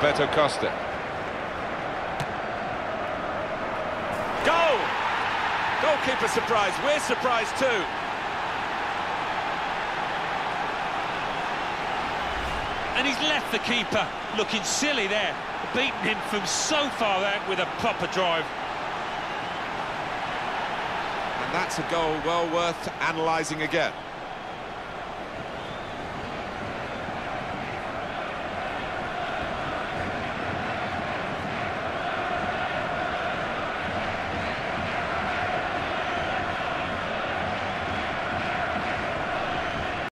Beto Costa. Goal! Goalkeeper surprise. We're surprised too. And he's left the keeper looking silly there, beating him from so far out with a proper drive. And that's a goal well worth analysing again.